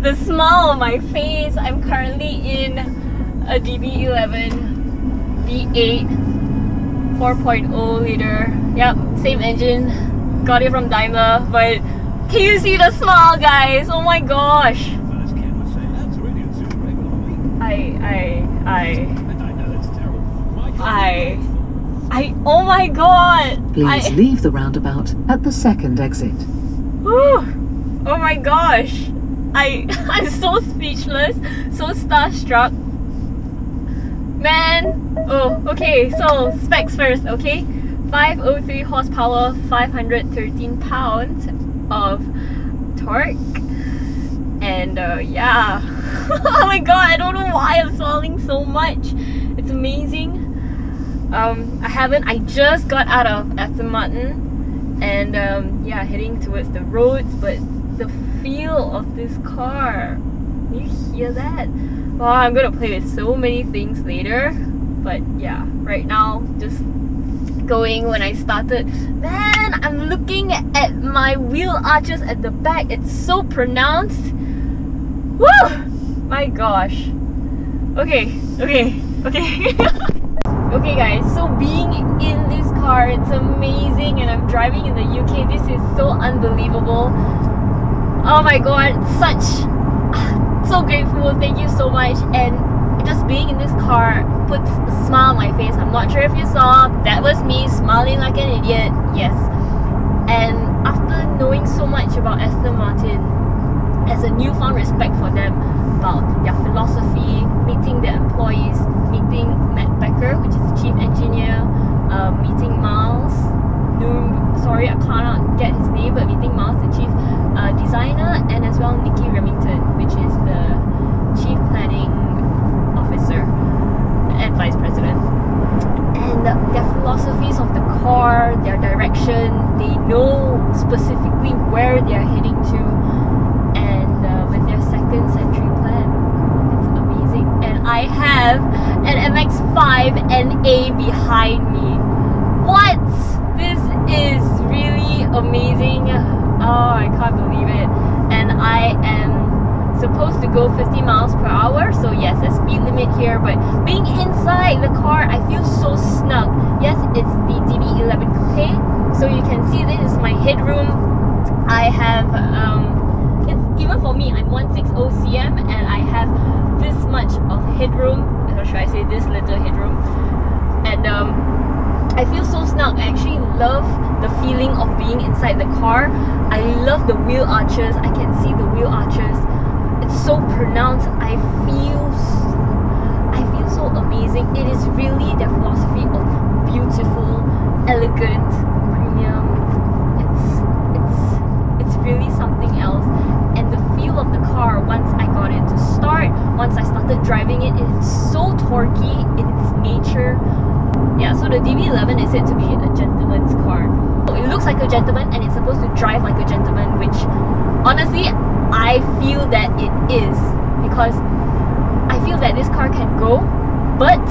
the smile on my face. I'm currently in a DB11 V8 4.0 liter. Yep, same engine. Got it from Daimler, but can you see the smile, guys? Oh my gosh. I, I, I, I, I, oh my god! Please I, leave the roundabout at the second exit. Whew. Oh my gosh. I I'm so speechless, so starstruck. Man. Oh, okay. So specs first, okay? 503 horsepower, 513 pounds of torque. And uh, yeah. oh my god, I don't know why I'm swallowing so much. It's amazing. Um, I haven't, I just got out of Aston Martin and um, yeah, heading towards the roads, but the feel of this car, you hear that? Well, I'm gonna play with so many things later, but yeah, right now, just going when I started. Man, I'm looking at my wheel arches at the back, it's so pronounced. Woo! My gosh. Okay, okay, okay. okay guys, so being in this car, it's amazing and I'm driving in the UK. This is so unbelievable. Oh my god, such so grateful. Thank you so much. And just being in this car puts a smile on my face. I'm not sure if you saw, that was me smiling like an idiot. Yes. And after knowing so much about Aston Martin, as a newfound respect for them about their philosophy, meeting their employees, meeting Matt Becker, which is the chief engineer, uh, meeting Miles, Sorry I cannot get his name, but meeting Miles, the chief uh, designer, and as well Nikki Remington, which is the chief planning officer and vice president. And their philosophies of the car, their direction, they know specifically where they're heading to and with their second century plan. It's amazing. And I have an MX-5 NA behind me. What? This is really amazing. Oh, I can't believe it. And I am supposed to go 50 miles per hour so yes a speed limit here but being inside the car I feel so snug yes it's the DB11 coupe so you can see this is my headroom I have um, even for me, I'm 160 cm and I have this much of headroom, or should I say this little headroom. And um, I feel so snug. I actually love the feeling of being inside the car. I love the wheel arches. I can see the wheel arches. It's so pronounced. I feel I feel so amazing. It is really their philosophy of beautiful, elegant, premium. It's it's it's really something else And the feel of the car once I got it to start, once I started driving it, it's so torquey in its nature. Yeah, so the DB11 is said to be a gentleman's car. It looks like a gentleman and it's supposed to drive like a gentleman, which honestly, I feel that it is because I feel that this car can go, but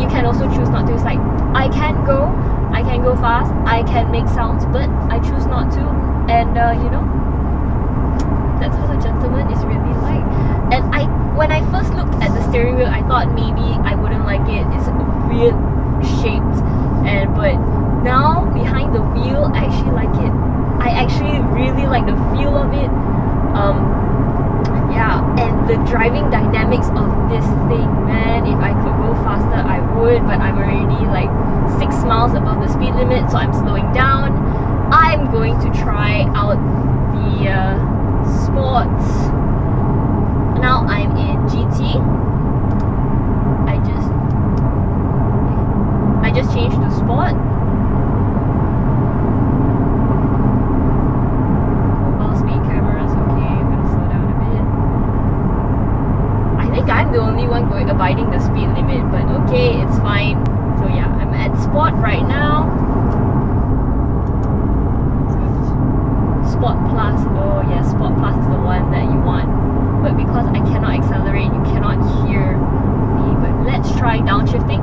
you can also choose not to. It's like, I can go, I can go fast, I can make sounds, but I choose not to. And uh, you know, that's how a gentleman is really like. And I, when I first looked at the steering wheel, I thought maybe I wouldn't like it. It's weird shaped, and but now behind the wheel, I actually like it. I actually really like the feel of it. Um, yeah, and the driving dynamics of this thing, man. If I could go faster, I would, but I'm already like six miles above the speed limit, so I'm slowing down. I'm going to try out the. Uh, sports now I'm in GT I just I just changed to sport mobile speed cameras okay I'm gonna slow down a bit I think I'm the only one going abiding the speed limit but okay it's fine so yeah I'm at sport right now Sport Plus. Oh yes, Sport Plus is the one that you want. But because I cannot accelerate, you cannot hear me. But let's try downshifting.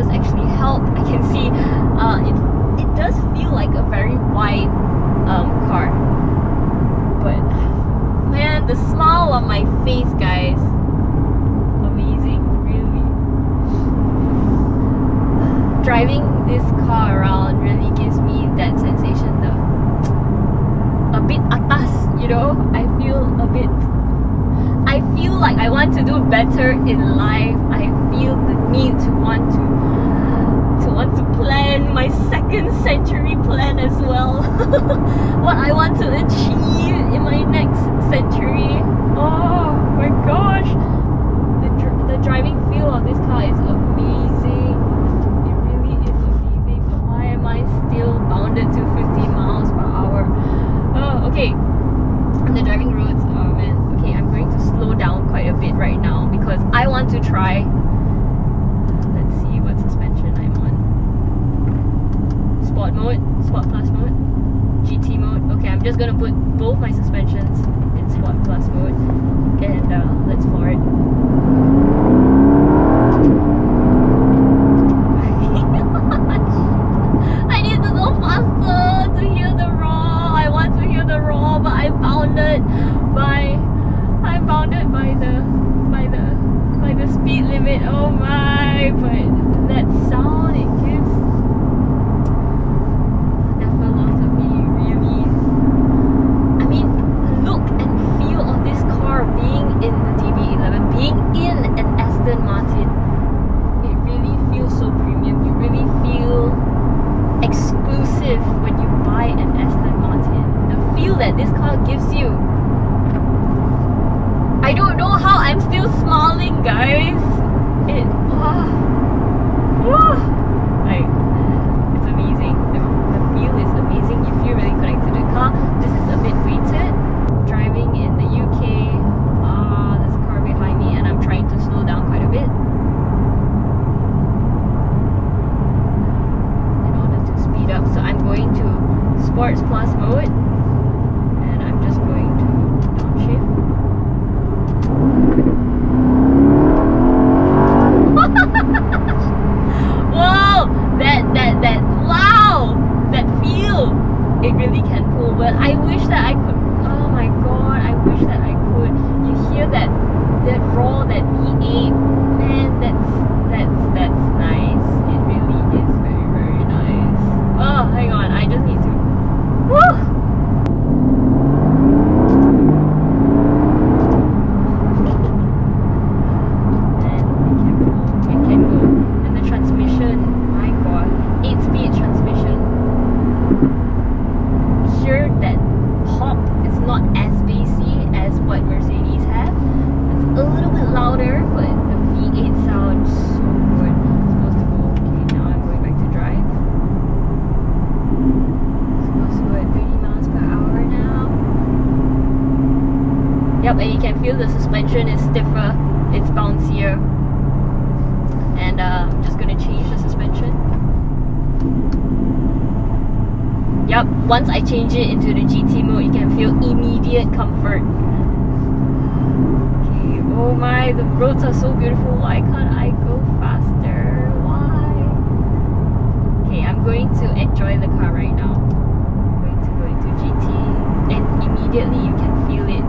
arches actually help. I can see uh, it, it does feel like a very wide um, car. But man, the smile on my face, guys. Amazing, really. Driving this car around really gives me that sensation the a bit atas, you know. I feel a bit like I want to do better in life. I feel the need to want to to want to plan my second century plan as well. what I want to achieve in my next century. Oh my gosh. The, the driving feel of this car is amazing. Whoa! That that that wow! That feel it really can pull. But I wish that I could oh my god, I wish that I could. You hear that that raw, that V8, man, that's that's that's nice. It really is very, very nice. Oh, hang on, I just need to Woo! And it can go, it can go. And the transmission, my god, 8-speed transmission. Sure that pop is not as bassy as what Mercedes have. It's a little bit louder, but the V8 sounds so good. It's supposed to go. Okay, now I'm going back to drive. It's supposed to go at 30 miles per hour now. Yep, and you can feel the suspension is stiffer. It's bouncier. And uh, I'm just gonna change the suspension. Yep, once I change it into the GT mode, you can feel immediate comfort. Okay, oh my, the roads are so beautiful. Why can't I go faster? Why? Okay, I'm going to enjoy the car right now. I'm going to go into GT, and immediately you can feel it.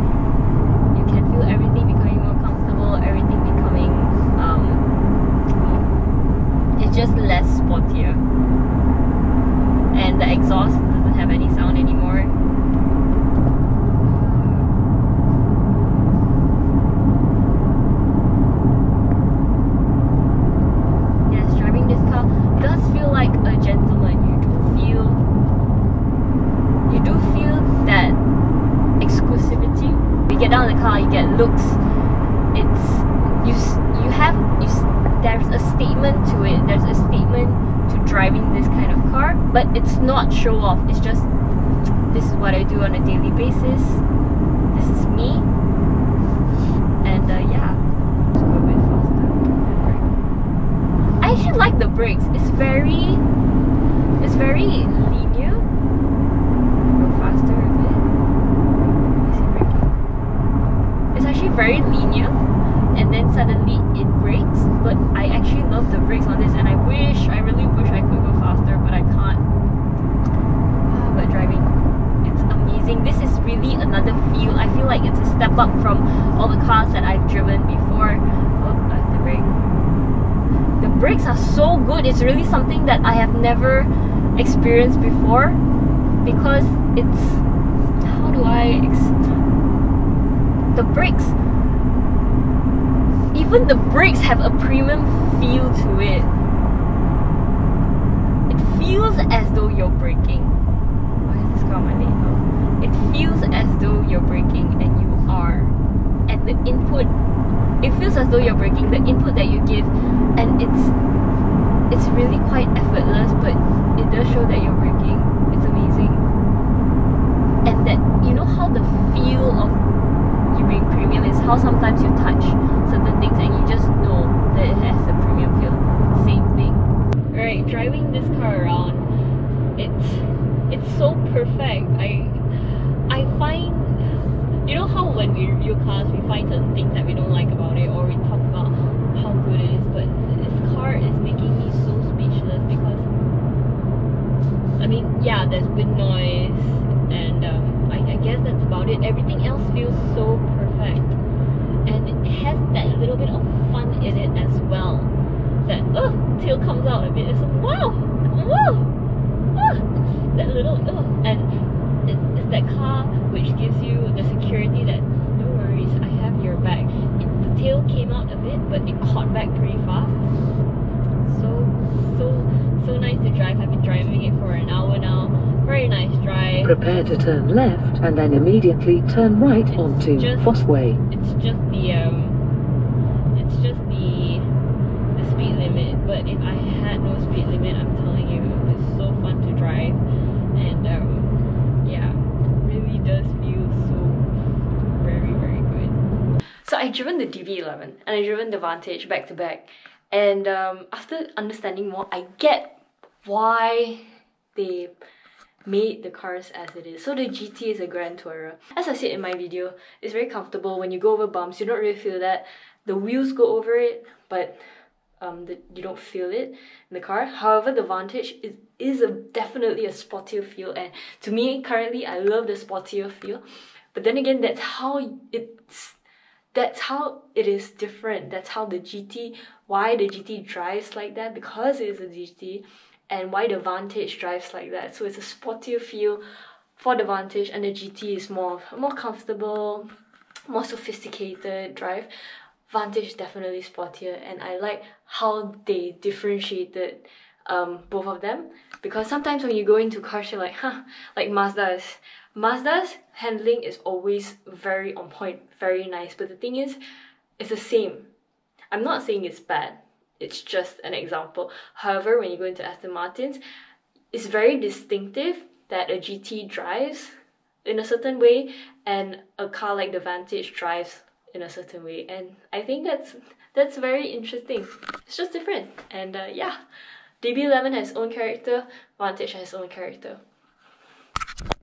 You can feel everything becoming more comfortable, everything becoming, um, it's just less sportier and the exhaust doesn't have any sound anymore. Yes, driving this car does feel like a gentleman. You do feel, you do feel that exclusivity. You get down in the car, you get looks. It's you. You have you. There's a statement to it. There's a statement to driving this kind of car, but it's not show off. It's just this is what I do on a daily basis. This is me, and uh, yeah. I actually like the brakes. It's very, it's very linear. Go faster a bit. very linear and then suddenly it brakes. But I actually love the brakes on this and I wish, I really wish I could go faster, but I can't. Ah, but driving, it's amazing. This is really another feel. I feel like it's a step up from all the cars that I've driven before. Oh, have to brake. The brakes are so good. It's really something that I have never experienced before because it's how do I the brakes even the brakes have a premium feel to it. It feels as though you're braking. Why is this car my lane oh. it feels as though you're braking and you are. And the input it feels as though you're braking. The input that you give and it's it's really quite effortless but it does show that you're braking. It's amazing. And that you know how the feel of you being premium is how sometimes you touch certain things and you just know that it has a premium feel. Same thing. Right driving this car around it's it's so perfect. I i find you know how when we review cars we find certain things that we don't like about it or we talk about how good it is but this car is making me so speechless because I mean yeah there's wind noise and um, I, I guess that's about it everything else feels so perfect and it has that little bit of fun in it as well. That oh tail comes out a bit it's like wow wow ah, that little oh and it, it's that car which gives you the security that no worries I have your back it, the tail came out a bit but it caught back pretty fast. So so so nice to drive. I've been driving it for an hour now. Very nice drive. Prepare to turn left and then immediately turn right It's onto just- Fosse Way. it's just the um it's just the the speed limit but if I had no speed limit I'm telling you it's so fun to drive and um yeah it really does feel so very very good so I driven the DB11 and I driven the Vantage back to back and um after understanding more I get why they made the cars as it is. So the GT is a Grand Tourer. As I said in my video, it's very comfortable. When you go over bumps, you don't really feel that. The wheels go over it, but um, the, you don't feel it in the car. However, the Vantage is, is a, definitely a sportier feel. And to me, currently, I love the sportier feel. But then again, that's how it's that's how it is different. That's how the GT, why the GT drives like that, because it is a GT, and why the Vantage drives like that. So it's a sportier feel for the Vantage, and the GT is more more comfortable, more sophisticated drive. Vantage definitely sportier, and I like how they differentiated um, both of them because sometimes when you go into cars, you're like, huh, like Mazda's. Mazda's handling is always very on point, very nice. But the thing is, it's the same. I'm not saying it's bad. It's just an example. However, when you go into Aston Martins, it's very distinctive that a GT drives in a certain way and a car like the Vantage drives in a certain way. And I think that's that's very interesting. It's just different. And uh, yeah, DB11 has own character, Vantage has own character.